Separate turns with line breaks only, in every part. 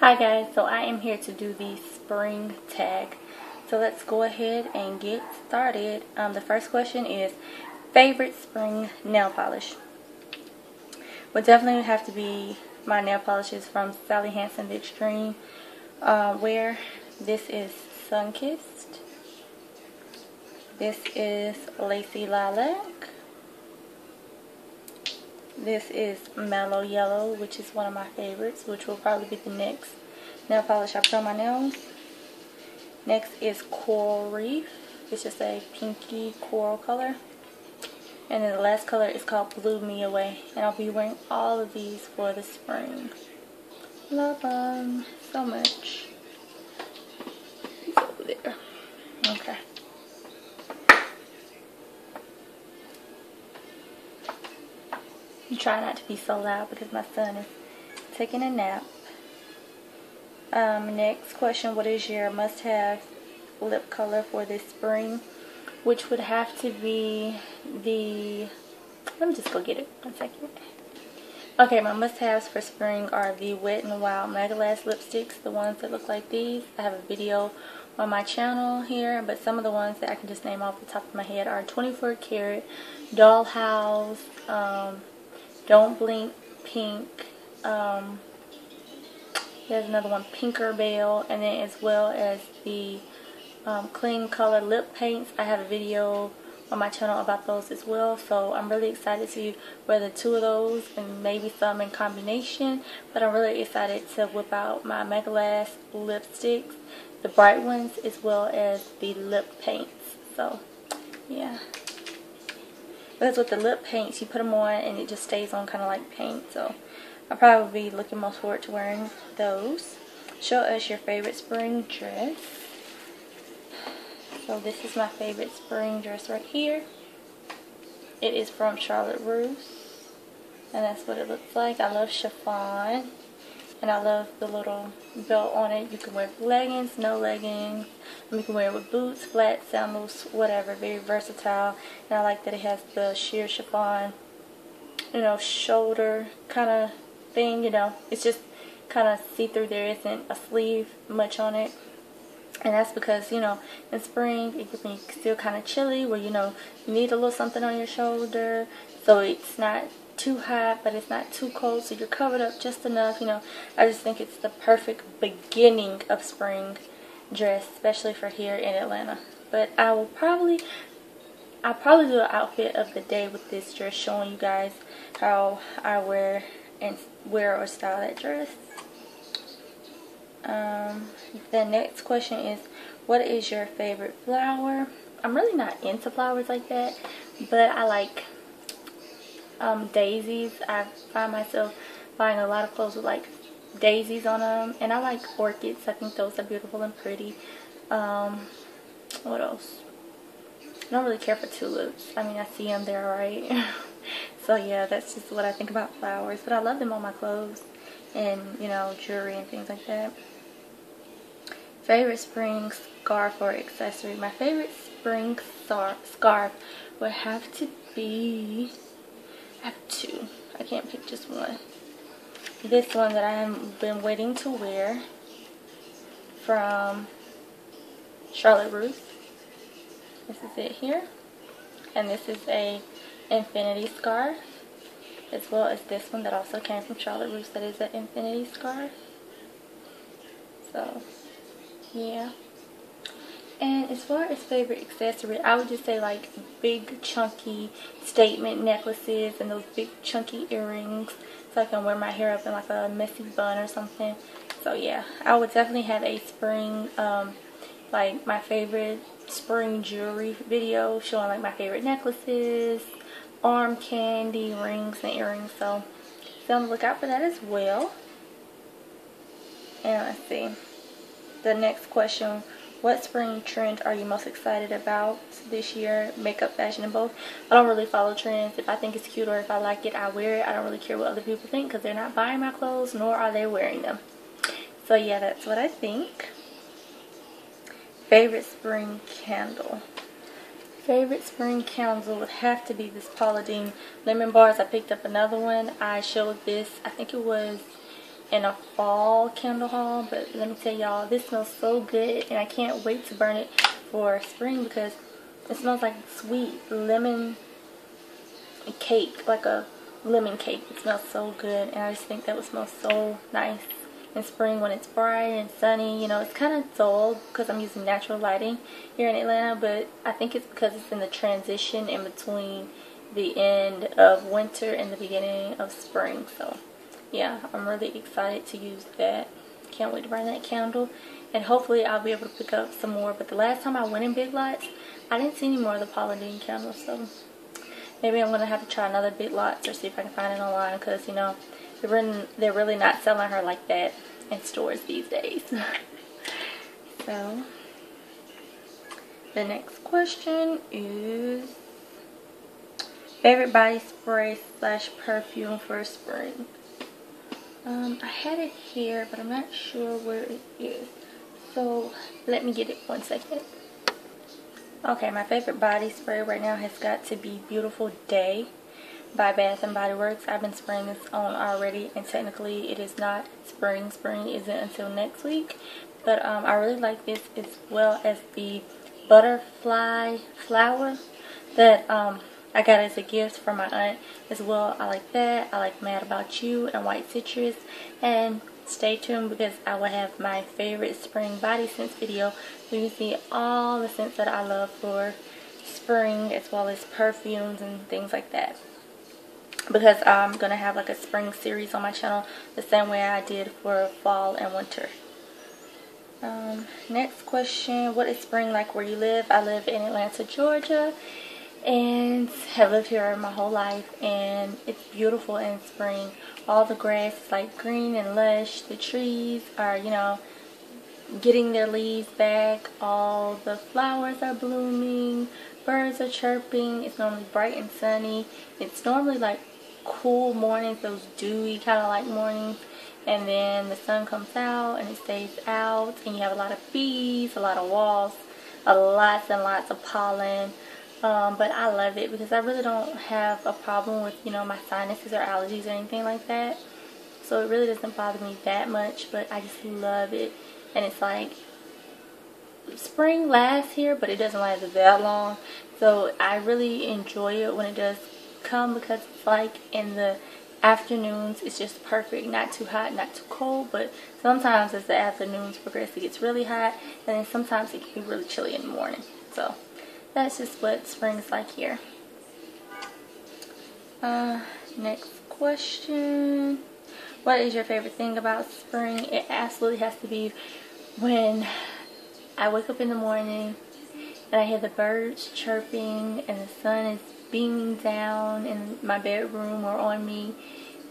Hi guys, so I am here to do the spring tag. So let's go ahead and get started. Um, the first question is favorite spring nail polish. Would definitely have to be my nail polishes from Sally Hansen The Extreme uh, Wear. This is Sunkissed. This is Lacy Lilac. This is Mellow Yellow, which is one of my favorites, which will probably be the next nail polish I put on my nails. Next is Coral Reef. It's just a pinky coral color. And then the last color is called Blue Me Away. And I'll be wearing all of these for the spring. Love them so much. over there. Okay. Try not to be so loud because my son is taking a nap. Um, next question, what is your must-have lip color for this spring? Which would have to be the, let me just go get it, one second. Okay, my must-haves for spring are the Wet n Wild Mega Last lipsticks, the ones that look like these. I have a video on my channel here, but some of the ones that I can just name off the top of my head are 24 Karat, Dollhouse, um, don't Blink Pink. Um, there's another one, Pinker Bell, and then as well as the um, Kleancolor Lip Paints. I have a video on my channel about those as well, so I'm really excited to wear the two of those and maybe some in combination, but I'm really excited to whip out my Mega Last lipsticks, the bright ones, as well as the lip paints. So, yeah. Because with the lip paints, you put them on and it just stays on kind of like paint. So I'll probably be looking most forward to wearing those. Show us your favorite spring dress. So this is my favorite spring dress right here. It is from Charlotte Russe. And that's what it looks like. I love chiffon. And I love the little belt on it. You can wear leggings, no leggings. You can wear it with boots, flats, sandals, whatever. Very versatile. And I like that it has the sheer chiffon, you know, shoulder kind of thing, you know. It's just kind of see-through. There isn't a sleeve much on it. And that's because, you know, in spring, it can be still kind of chilly where, you know, you need a little something on your shoulder. So it's not too hot, but it's not too cold, so you're covered up just enough. You know, I just think it's the perfect beginning of spring dress, especially for here in Atlanta. But I will probably, I'll probably do an outfit of the day with this dress, showing you guys how I wear and wear or style that dress. Um, the next question is, what is your favorite flower? I'm really not into flowers like that, but I like um, daisies. I find myself buying a lot of clothes with like daisies on them. And I like orchids. I think those are beautiful and pretty. Um, what else? I don't really care for tulips. I mean, I see them there, right? so yeah, that's just what I think about flowers. But I love them on my clothes and, you know, jewelry and things like that. Favorite spring scarf or accessory? My favorite spring scarf would have to be I have two. I can't pick just one. This one that I have been waiting to wear from Charlotte Russe. This is it here. And this is a infinity scarf. As well as this one that also came from Charlotte Russe that is an infinity scarf. So, yeah. And as far as favorite accessory, I would just say like big chunky statement necklaces and those big chunky earrings so I can wear my hair up in like a messy bun or something. So yeah, I would definitely have a spring, um, like my favorite spring jewelry video showing like my favorite necklaces, arm candy, rings, and earrings. So be on the lookout for that as well. And let's see. The next question what spring trend are you most excited about this year? Makeup, fashion, and both. I don't really follow trends. If I think it's cute or if I like it, I wear it. I don't really care what other people think because they're not buying my clothes nor are they wearing them. So yeah, that's what I think. Favorite spring candle. Favorite spring candle would have to be this Paula Deen Lemon Bars. I picked up another one. I showed this, I think it was in a fall candle haul. But let me tell y'all, this smells so good. And I can't wait to burn it for spring because it smells like sweet lemon cake. Like a lemon cake. It smells so good. And I just think that would smell so nice in spring when it's bright and sunny. You know, it's kind of dull because I'm using natural lighting here in Atlanta. But I think it's because it's in the transition in between the end of winter and the beginning of spring. So yeah, I'm really excited to use that. Can't wait to burn that candle. And hopefully I'll be able to pick up some more. But the last time I went in Big Lots, I didn't see any more of the Paula Deen candles. So maybe I'm going to have to try another Big Lots or see if I can find it online. Because, you know, they're they're really not selling her like that in stores these days. so, the next question is favorite body spray slash perfume for spring. Um, I had it here, but I'm not sure where it is. So, let me get it one second. Okay, my favorite body spray right now has got to be Beautiful Day by Bath and Body Works. I've been spraying this on already, and technically it is not spring. Spring isn't until next week. But um, I really like this as well as the butterfly flower that um, I got as a gift from my aunt as well. I like that. I like Mad About You and White Citrus. And stay tuned because I will have my favorite spring body scents video. So you see all the scents that I love for spring as well as perfumes and things like that. Because I'm going to have like a spring series on my channel the same way I did for fall and winter. Um, next question, what is spring like where you live? I live in Atlanta, Georgia and have lived here my whole life and it's beautiful in spring. All the grass is like green and lush. The trees are you know getting their leaves back. All the flowers are blooming. Birds are chirping. It's normally bright and sunny. It's normally like cool mornings those dewy kind of like mornings. And then the sun comes out and it stays out and you have a lot of bees a lot of wasps a lots and lots of pollen um, but I love it because I really don't have a problem with, you know, my sinuses or allergies or anything like that. So it really doesn't bother me that much, but I just love it. And it's like, spring lasts here, but it doesn't last that long. So I really enjoy it when it does come because it's like in the afternoons it's just perfect not too hot not too cold but sometimes as the afternoons progress it gets really hot and then sometimes it can be really chilly in the morning so that's just what spring's like here. Uh, next question. What is your favorite thing about spring? It absolutely has to be when I wake up in the morning and I hear the birds chirping and the sun is beaming down in my bedroom or on me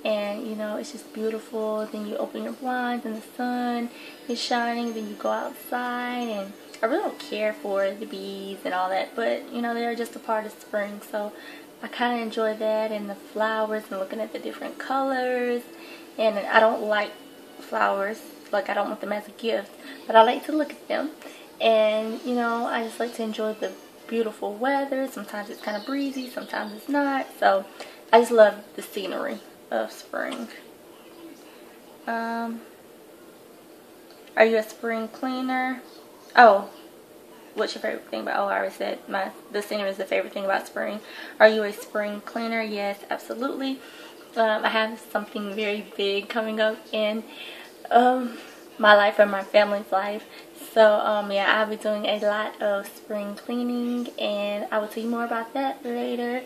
and you know it's just beautiful then you open your blinds and the sun is shining then you go outside and I really don't care for the bees and all that, but you know, they're just a part of spring, so I kind of enjoy that and the flowers and looking at the different colors. And I don't like flowers, like I don't want them as a gift, but I like to look at them. And you know, I just like to enjoy the beautiful weather. Sometimes it's kind of breezy, sometimes it's not. So I just love the scenery of spring. Um, are you a spring cleaner? Oh, what's your favorite thing about, oh, I already said my, the scenery is the favorite thing about spring. Are you a spring cleaner? Yes, absolutely. Um, I have something very big coming up in um, my life and my family's life. So, um, yeah, I'll be doing a lot of spring cleaning, and I will tell you more about that later.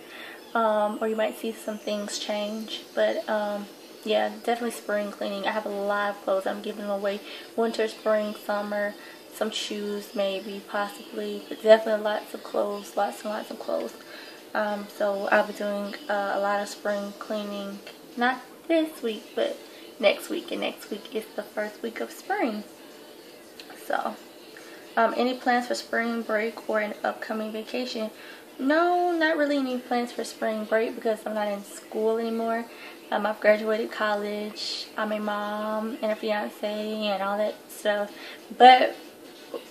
Um, or you might see some things change. But, um, yeah, definitely spring cleaning. I have a lot of clothes I'm giving away. Winter, spring, summer, some shoes maybe, possibly, but definitely lots of clothes, lots and lots of clothes. Um, so I'll be doing uh, a lot of spring cleaning, not this week, but next week, and next week is the first week of spring. So, um, any plans for spring break or an upcoming vacation? No, not really any plans for spring break because I'm not in school anymore. Um, I've graduated college. I'm a mom and a fiance and all that stuff. But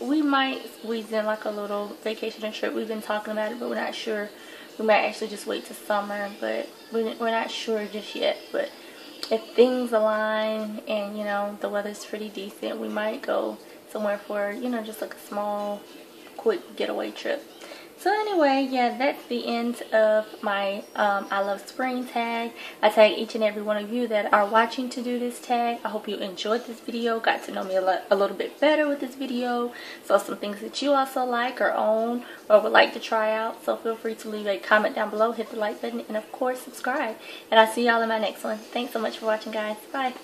we might squeeze in like a little vacation trip. We've been talking about it, but we're not sure. We might actually just wait to summer, but we're not sure just yet. But if things align and you know the weather's pretty decent we might go somewhere for you know just like a small quick getaway trip so anyway, yeah, that's the end of my um, I Love Spring tag. I tag each and every one of you that are watching to do this tag. I hope you enjoyed this video, got to know me a, a little bit better with this video. So some things that you also like or own or would like to try out. So feel free to leave a comment down below, hit the like button, and of course subscribe. And I'll see y'all in my next one. Thanks so much for watching, guys. Bye.